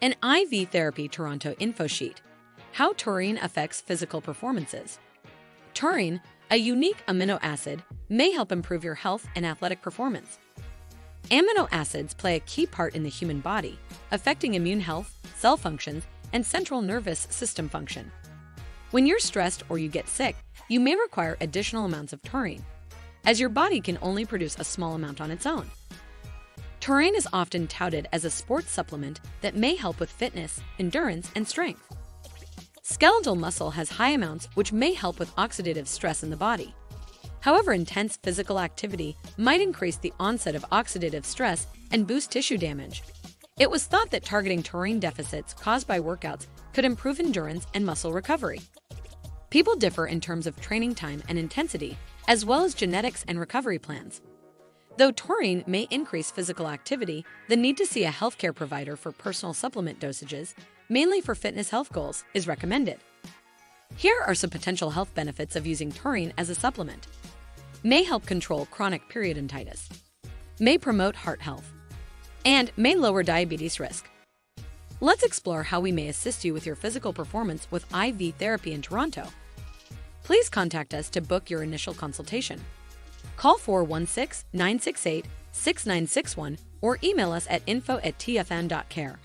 An IV Therapy Toronto info sheet. How taurine affects physical performances. Taurine, a unique amino acid, may help improve your health and athletic performance. Amino acids play a key part in the human body, affecting immune health, cell functions, and central nervous system function. When you're stressed or you get sick, you may require additional amounts of taurine, as your body can only produce a small amount on its own. Taurine is often touted as a sports supplement that may help with fitness, endurance, and strength. Skeletal muscle has high amounts which may help with oxidative stress in the body. However, intense physical activity might increase the onset of oxidative stress and boost tissue damage. It was thought that targeting taurine deficits caused by workouts could improve endurance and muscle recovery. People differ in terms of training time and intensity, as well as genetics and recovery plans. Though taurine may increase physical activity, the need to see a healthcare provider for personal supplement dosages, mainly for fitness health goals, is recommended. Here are some potential health benefits of using taurine as a supplement. May help control chronic periodontitis. May promote heart health. And may lower diabetes risk. Let's explore how we may assist you with your physical performance with IV therapy in Toronto. Please contact us to book your initial consultation. Call 416 968 6961 or email us at info at tfm.care.